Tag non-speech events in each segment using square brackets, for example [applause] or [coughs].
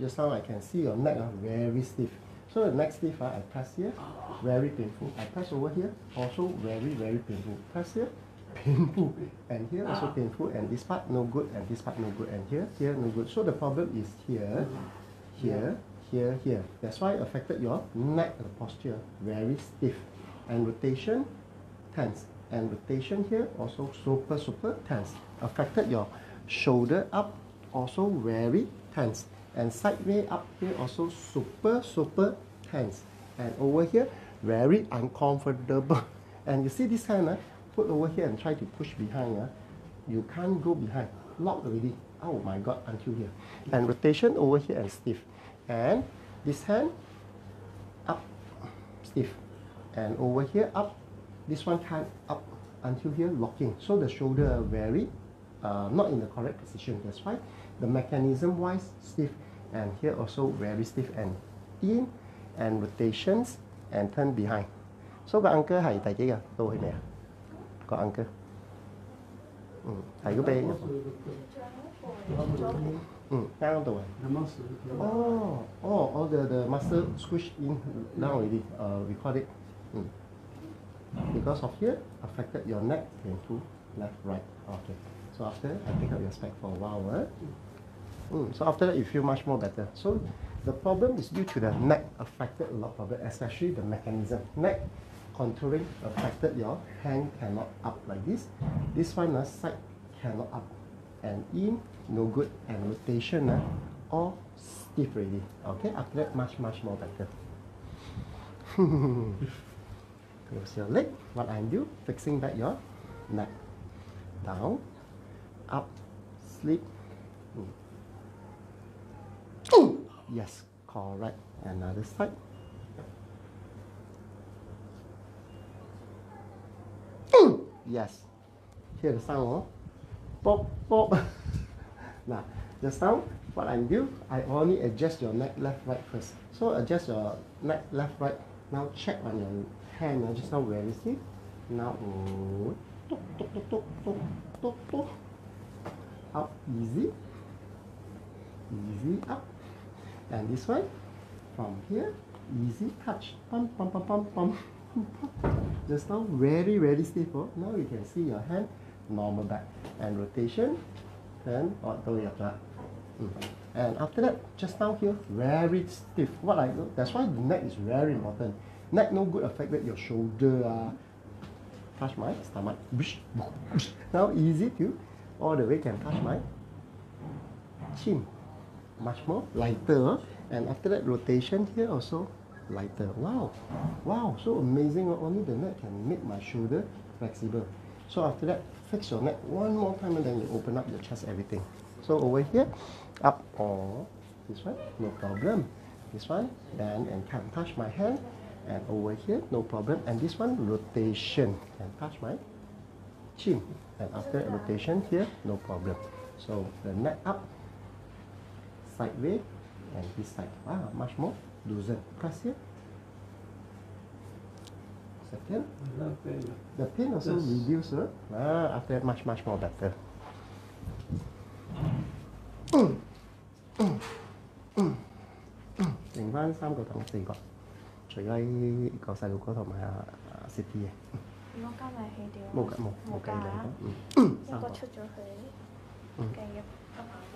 just now I can see your neck uh, very stiff. So the neck stiff, uh, I press here, very painful. I press over here, also very, very painful. Press here, [laughs] painful. And here also painful. And this part no good, and this part no good. And here, here no good. So the problem is here, here, here, here. That's why it affected your neck posture, very stiff. And rotation, tense. And rotation here also super, super tense. Affected your shoulder up, also very tense and sideway up here also super super tense and over here very uncomfortable. [laughs] And you see this hand uh, put over here and try to push behind uh, you can't go behind. Lock already. Oh my god until here. And rotation over here and stiff. And this hand up stiff. And over here up. This one can't up. Until here locking. So the shoulder very uh, not in the correct position. That's why the mechanism wise stiff and here also very stiff and in and rotations and turn behind. So got uncle high. tại chỉ cả tôi nè có anchor ừ, thầy cứ bê ừ, oh oh all the the muscle squish in now already. Uh, we call it. Ừ. because of here affected your neck and to left right. Okay. So after I take up your spec for a while eh? Mm, so after that, you feel much more better. So the problem is due to the neck affected a lot of it, especially the mechanism. Neck contouring affected your hand cannot up like this. This one uh, side cannot up. And in, no good. And rotation, uh, all stiff already. Okay, after that, much, much more better. [laughs] Close your leg. What I do, fixing back your neck. Down, up, sleep. Mm. Yes, correct. Another side. Mm. Yes. Hear the sound, oh? Pop, pop. [laughs] now, the sound, what I do, I only adjust your neck left, right first. So adjust your neck left, right. Now check on your hand, just now where is it? Now, oh, tuk, tuk, tuk, tuk, tuk, tuk, tuk. Up, easy. Easy up. And this one, from here, easy touch. Pum, pum, pum, pum, pum. Just now, very, very stiff. Oh. Now you can see your hand, normal back. And rotation, turn the way up. Mm. And after that, just now here, very stiff. What I do, that's why the neck is very important. Neck no good affected your shoulder. Uh, touch my stomach. Now easy to all the way can touch my chin much more lighter and after that rotation here also lighter. Wow. Wow so amazing. Only the neck can make my shoulder flexible. So after that fix your neck one more time and then you open up your chest everything. So over here up or this one no problem. This one then and can touch my hand. And over here no problem. And this one rotation. And touch my chin. And after rotation here no problem. So the neck up sideway and this side. Ah, much more loosen. Press here. Second. The pain also yes. reduce. Huh? Ah, after that much much more better. Mm. Mm. Mm. 剩翻三个同四个，除咗个细路哥同埋阿阿 City 嘅。如果加埋气调，冇计冇冇计两个，嗯，一个出咗去，计一加埋冇。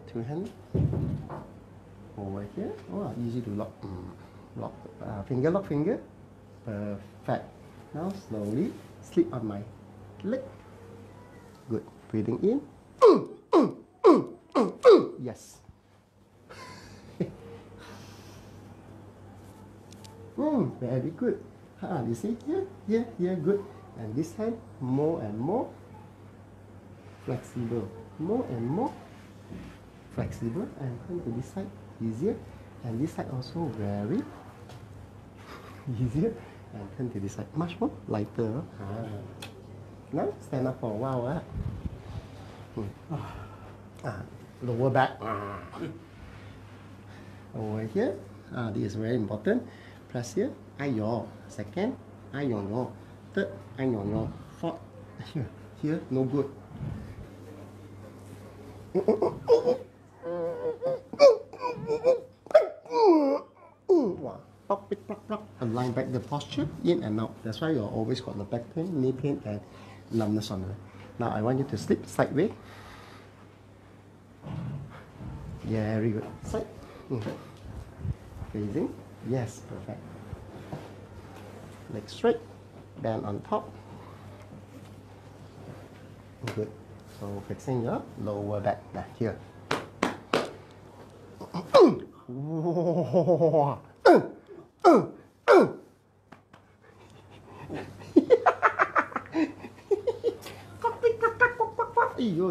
Now two hands over here. Oh, easy to lock. Mm. Lock uh, finger, lock finger. Perfect. Now slowly slip on my leg. Good. Breathing in. Yes. [laughs] mm, very good. Ah, you see? Yeah, yeah, yeah, good. And this hand, more and more flexible. More and more flexible. And turn to this side, easier. And this side also very [laughs] easier. And turn to this side, much more lighter. Ah. Now stand up for a while. Ah. Hmm. Ah, lower back. Ah. Over here, ah, this is very important. Press here, ai yo. Second, ai yo. Third, ai yo. Fourth, here, [laughs] here, no good. Wow. Pop, pick, plop, plop. Align back the posture, in and out. That's why you always got the back pain, knee pain, and numbness on it. Now I want you to sleep sideways. Yeah, very good. Side. Mm. Facing. Yes, perfect. Leg straight. Bend on top. Good. So fixing your lower back. Now here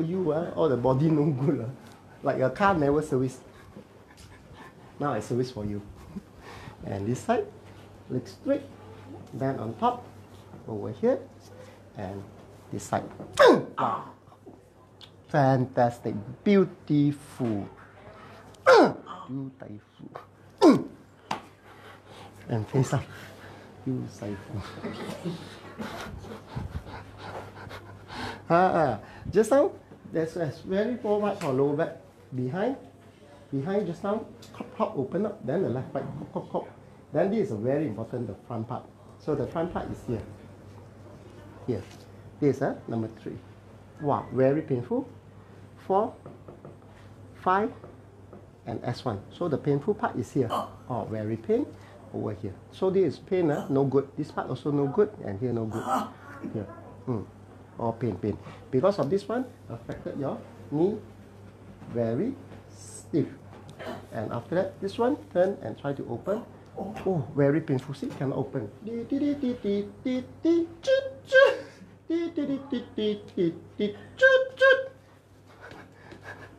you ah, all the body no good ah. Like your car never service. Now I service for you. And this side, leg straight, bend on top, over here, and this side. Wow. [coughs] Fantastic, beautiful, [coughs] beautiful. [coughs] And face up, beautiful. [laughs] Ah, just now, there's a very forward or lower back. Behind, behind just now, hop, hop, open up, then the left back, hop, hop, hop. Then this is a very important, the front part. So the front part is here. Here. This uh, number three. Wow, very painful. Four, five, and S1. So the painful part is here. Oh, very pain over here. So this is pain, uh, no good. This part also no good, and here no good. Here. Mm. All pain, pain. Because of this one, affected your knee very stiff. And after that, this one, turn and try to open. Oh, very painful. See, cannot open.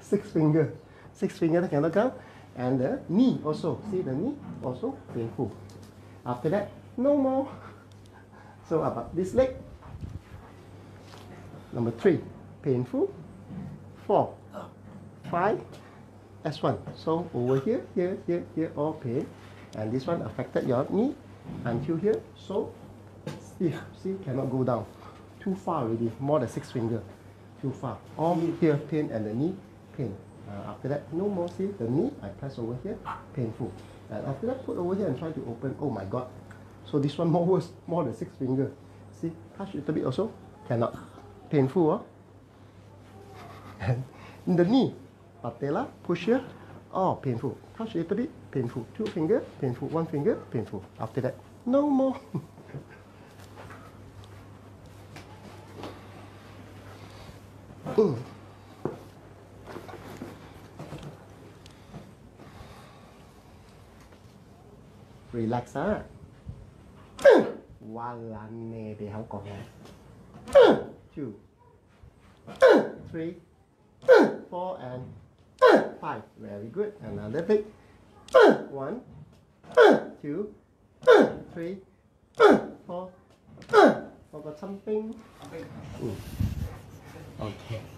Six finger. Six finger cannot come. And the knee also. See the knee? Also painful. After that, no more. So about this leg. Number three, painful. Four, five, S1. So over here, here, here, here, all pain. And this one affected your knee until here. So stiff. See, cannot go down. Too far already. More than six finger. Too far. All here pain and the knee pain. Uh, after that, no more. See the knee. I press over here. Painful. And after that, put over here and try to open. Oh my God. So this one more worse. More than six finger. See, touch a little bit also. Cannot. Painful. Huh? And in the knee, patella, push here, oh, painful. Touch a little bit, painful. Two finger, painful. One finger, painful. After that, no more. Mm. [laughs] Relax á. One lần thì không còn. Two. Three. four and five. Very good. Another big. One, two, three, four. Forgot something. Okay. [laughs]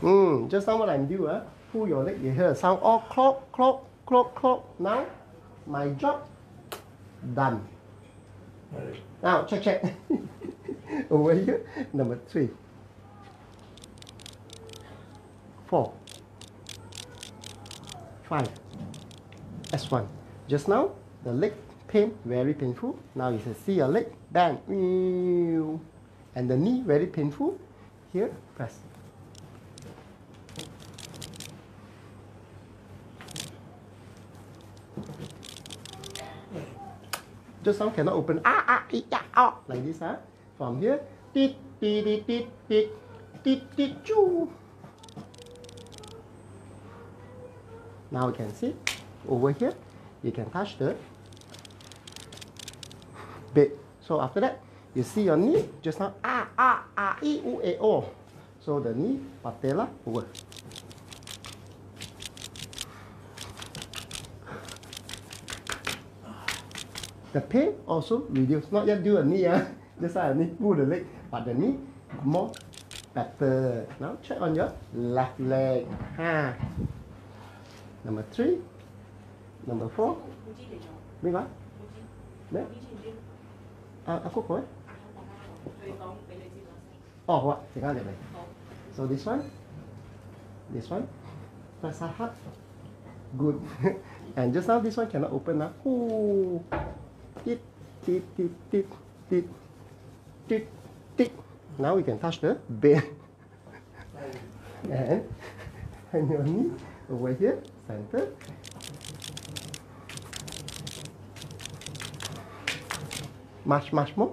Mm, just now what I'm doing, uh, pull your leg, you hear a sound, oh, clock, clock, clock, clock. Now, my job done. Now, check, check. [laughs] Over here, number three. Four. Five. S1. Just now, the leg pain, very painful. Now you see your leg, bang. And the knee, very painful. Here, press. Just now cannot open. Ah, ah, ah, ah, like this, huh? From here, tit, tit, tit, tit, tit, tit, tit, choo. Now you can see over here, you can touch the bed. So after that, you see your knee just now. Ah, ah, ah, e, u, e, o. So the knee, patella, over. The pain also reduce. Not yet do a knee, ah. [laughs] just like a knee, pull the leg, but the knee more better. Now check on your left leg. Ha. Number three. Number four. Biết không? Đấy. À, à, quốc khối. Oh, what? Này. Eh? So this one. This one. Press hard. Good. [laughs] and just now this one cannot open now. Ooh. Now we can touch the bed. and, and your knee over here, center. Much, much more.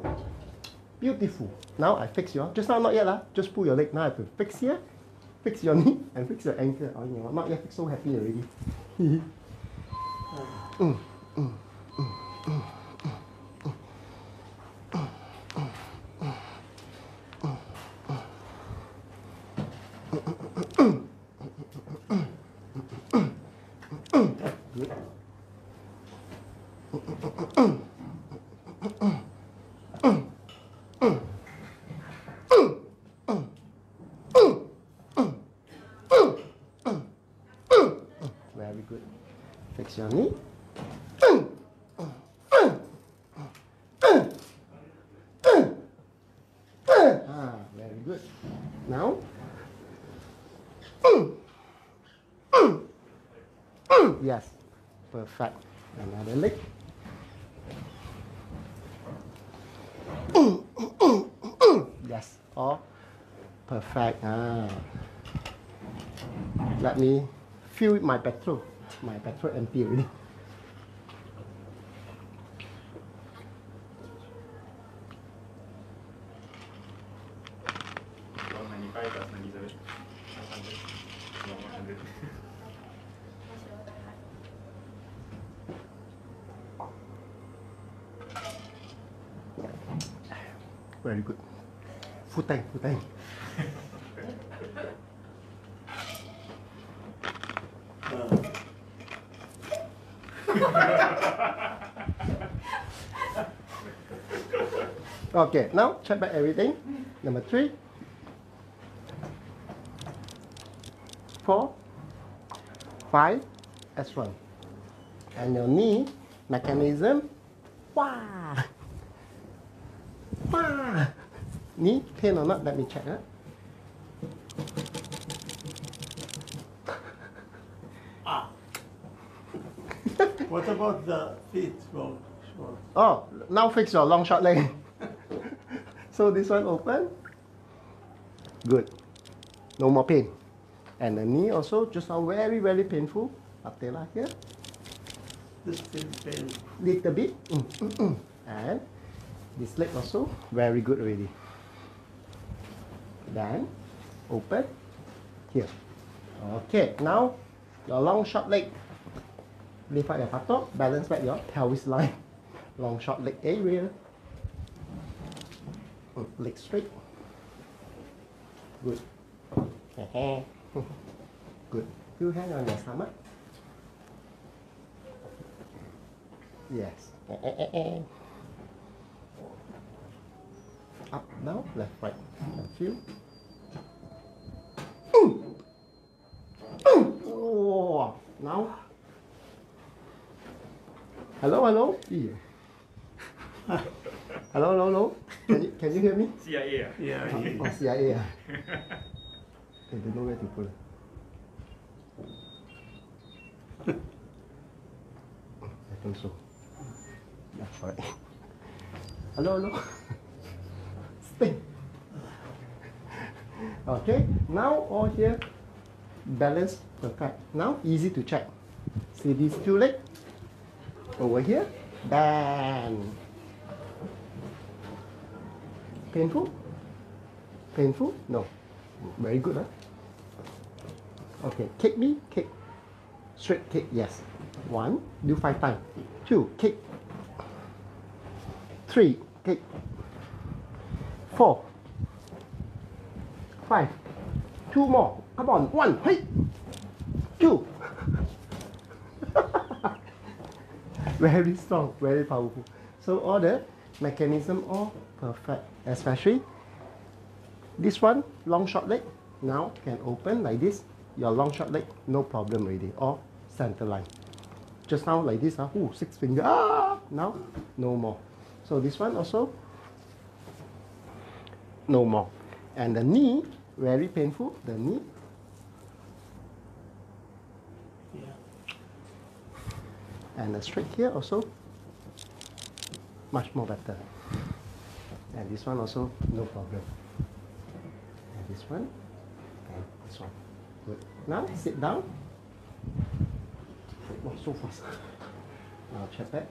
Beautiful. Now I fix your, just now not yet lah. Just pull your leg. Now I have to fix here, fix your knee, and fix your ankle. Oh, you know, not yet so happy already. [laughs] mm. Very good. Fix your knee. Ah, very good. Now. Yes. Perfect. Another leg. Yes. All perfect. Ah. Let me fill my petrol my petrol empty already Very good. Full tank, full tank. Okay, now check back everything. Number three, four, five, S1. And your knee mechanism, wow. Wow. Knee pain or not? Let me check. Huh? Ah. [laughs] What about the feet from short? Oh, now fix your long short leg. So this one open. Good. No more pain. And the knee also just now very very painful. Patella here. This still pain. Little bit. Mm, mm, mm. And this leg also very good already. Then open here. Okay, now your long short leg. Lift up your buttock, balance back your pelvis line. [laughs] Long short leg area. Mm, Leg straight. Good. [laughs] Good. Two hand on your stomach. Yes. Up, down, left, right. And feel. Oh, now. Hello, hello. Yeah. [laughs] hello, hello, hello. Can you, can you hear me? CIA ah? Yeah. Oh, CIA. ah. [laughs] I don't know where to put. I think so. Yeah, alright. Hello, hello. Stay. Okay, now all here balance perfect. Now easy to check. See these two legs? Over here, bend. Painful? Painful? No. Very good, huh? Okay, kick me, kick. Straight kick, yes. One, do five times. Two, kick. three, okay. Four, five, two more. Come on, one, hey, two. [laughs] very strong, very powerful. So the mechanism all perfect, especially this one, long short leg, now can open like this. Your long short leg, no problem already, or center line. Just now like this, ah, ooh, six finger, ah, now no more. So this one also, no more. And the knee, very painful, the knee. Yeah. And the straight here also, much more better. And this one also, no problem. And this one, and this one. Good. Now sit down. Wow, so fast. Now check back.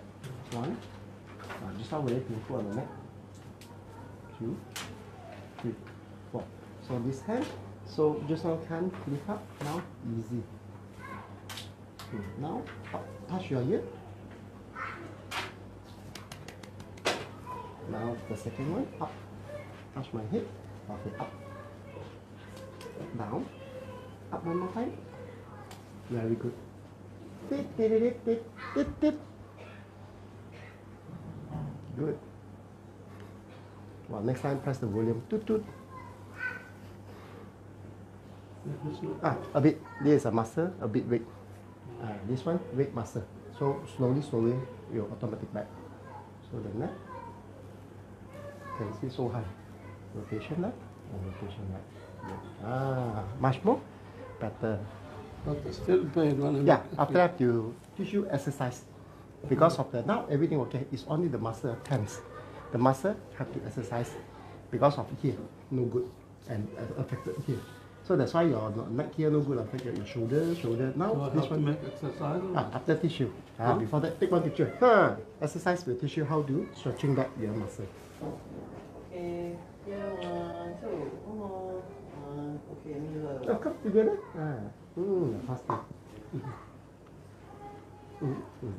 One. Now just now very painful on the neck. Two, three, four. So this hand, so just now can't lift up. Now easy. Good. Now touch your ear. Now the second one up. Touch my head. Okay, up. Down. Up one more time. Very good. Tit, tit, tit, tit, tit. Good. Well, next time press the volume. Toot toot. Ah, a bit. This is a muscle, a bit weak. Ah, this one weak muscle. So slowly, slowly, you automatic back. So the neck can see so high. Rotation left and rotation. Good. Ah, much more better. But still pain Yeah, after that you you exercise. Because of the now everything okay, it's only the muscle tense. The muscle have to exercise because of here, no good and affected here. So that's why your neck here no good, affected your shoulder, shoulder. Now So this one make exercise. Ah, after tissue. Ah, Huh? before that, take one picture. Huh. Exercise will tissue, how to stretching back your muscle. Okay, here one, two, one more. One, okay, Oh, mirror. come together. Ah, mm, faster. Mm, mm.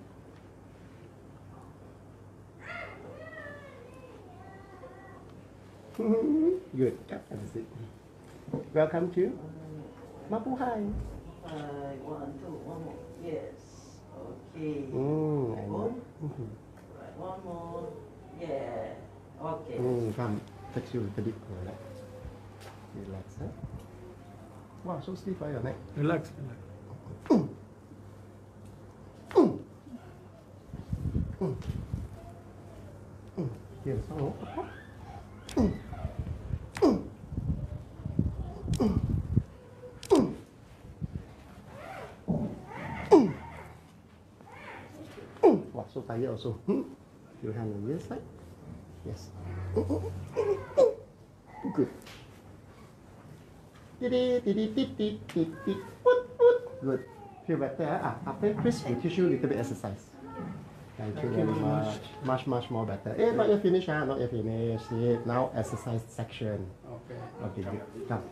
[laughs] Good. Yep, that's it. Welcome to Mapuhay. Five, one, two, one more. Yes. Okay. Mm, and, One. Mhm. Right, one more. Yeah. Okay. mm, come. Takes you a little bit. Relax. Relax, huh? Wow, so stiff ah, your neck. Relax, relax. Here, so. Wow, so tired also. Your hand on this side. Yes. Good. Good. Feel better. ah? Ah, after Chris will teach you a little bit exercise. Thank you very much. Much, much more better. Eh, not yet finished, ah. Not yet finished. Now exercise section. Okay. Okay, good. Come.